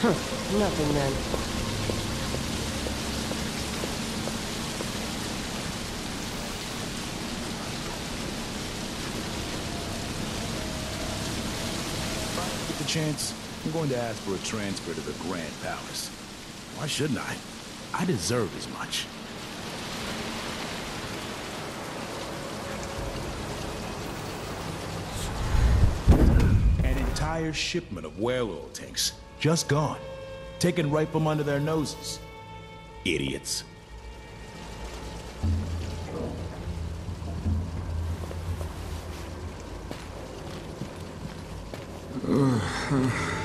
Nothing then. Get the chance, I'm going to ask for a transfer to the Grand Palace. Why shouldn't I? I deserve as much. An entire shipment of whale oil tanks. Just gone. Taken right from under their noses. Idiots.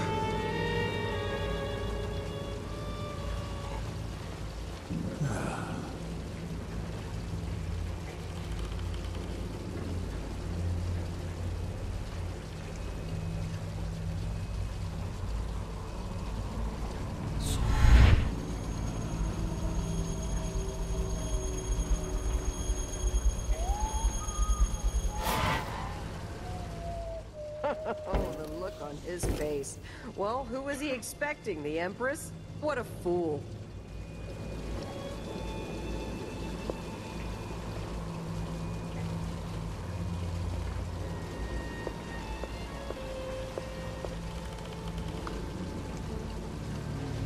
on his face. Well, who was he expecting? The Empress? What a fool.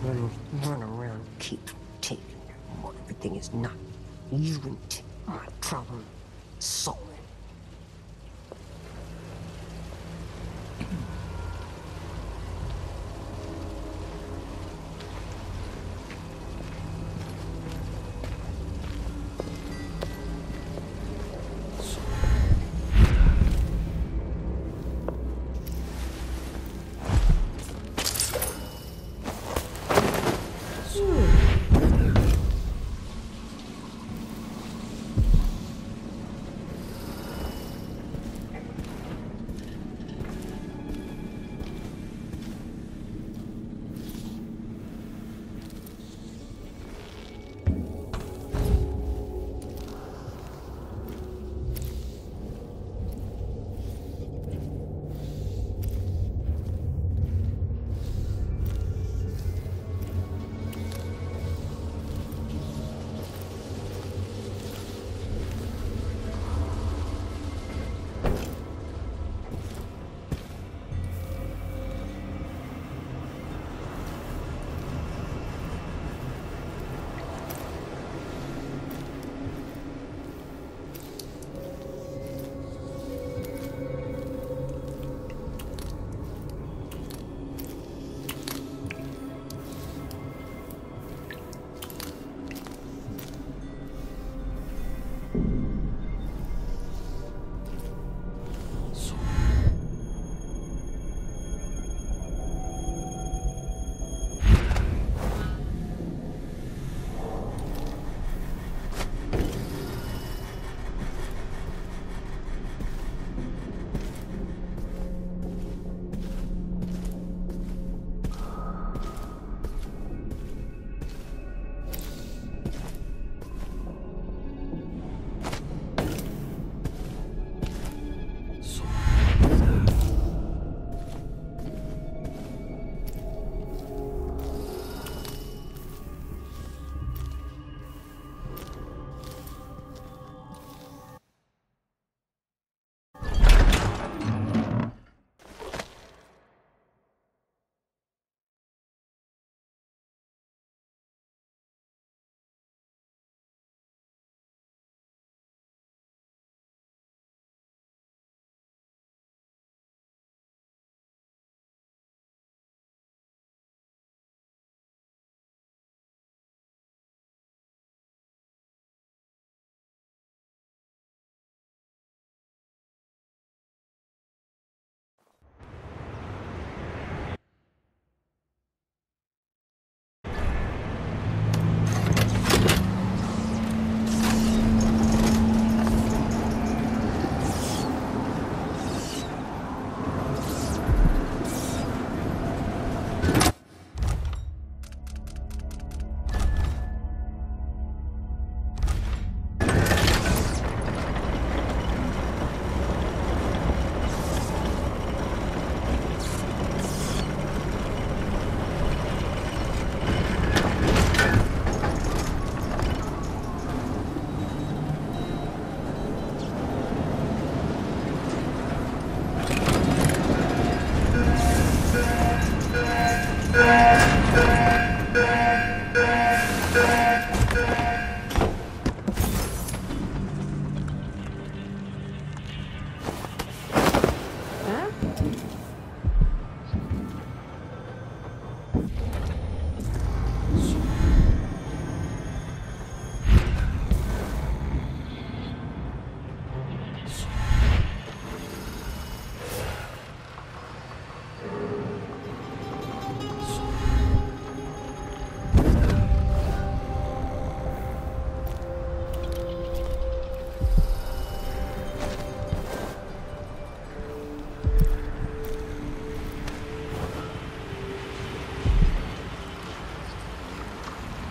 Run, run around, keep taking everything is not. You and my problem solved.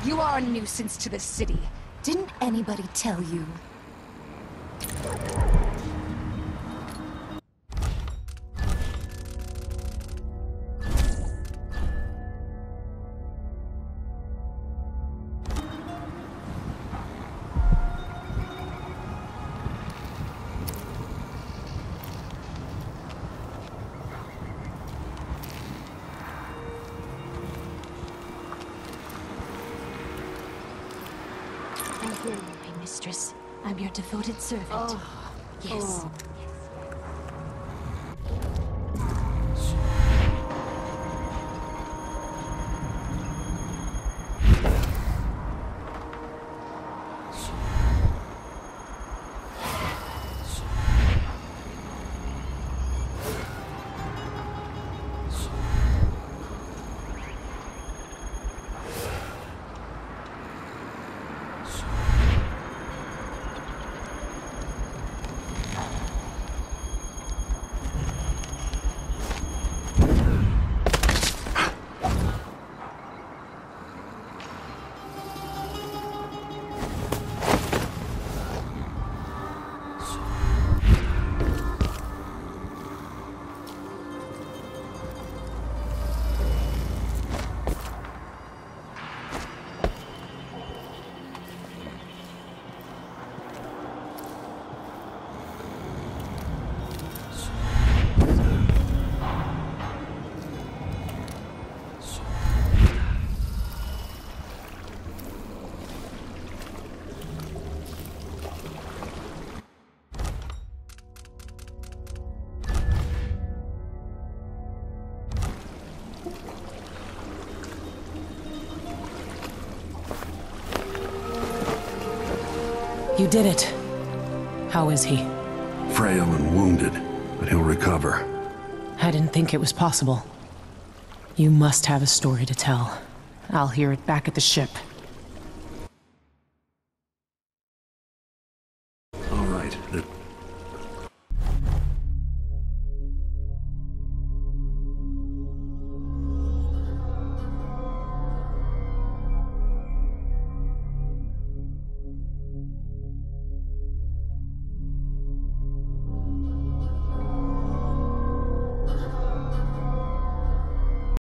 You are a nuisance to the city. Didn't anybody tell you? I hear you, my mistress. I'm your devoted servant. Oh, yes. oh. You did it. How is he? Frail and wounded, but he'll recover. I didn't think it was possible. You must have a story to tell. I'll hear it back at the ship.